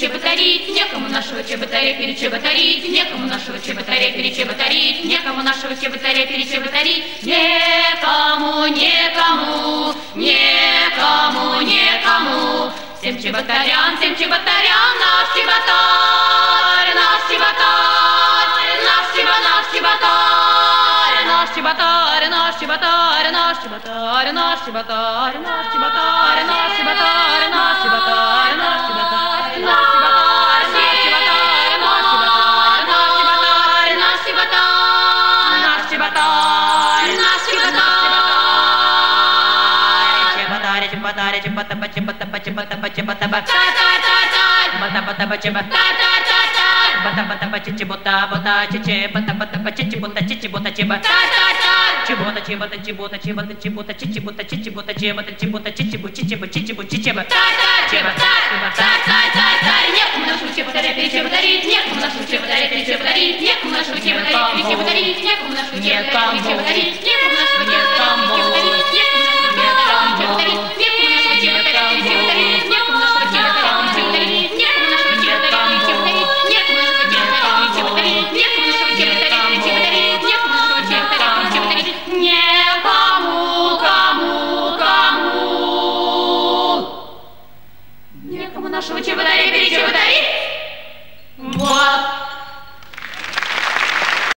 чеботарить, некому нашего чеботаря перечеботарить, некому нашего чеботаря перечеботарить, некому нашего чеботаря перечеботарить, некому, некому, некому, некому. Всем чеботарям, всем чеботарям. Чеботарь, наш чеботарь, наш чеботарь, наш чеботарь, наш чеботарь, наш чеботарь, наш чеботарь, наш чеботарь, наш чеботарь, наш чеботарь, наш чеботарь, наш чеботарь, наш чеботарь, наш чеботарь, Чеботаря, чеботаря, чеботаба, чеботаба, чеботаба, чеботаба. Та-та-та-та, Бата-бата-ба, чеба. та-та-та-та, Бата-бата-ба, чичи-бота, бота, чичи, бата-бата-ба, чичи-бота, чичи-бота, чеба. та-та-та чебота, чебота, чебота, чебота, чебота, чечебота, чечебота, чебота, чебота, чечебу, чечебу, чечебу, чечеба. Царь, царь, чеба, царь, царь, царь, царь, царь, некому нашу чеботаря перечеботарить, некому нашу чеботаря перечеботарить, некому нашу чеботаря перечеботарить, некому нашу чеботаря перечеботарить, некому нашу чеботаря перечеботарить, некому нашего чеботаря, бери чеботари!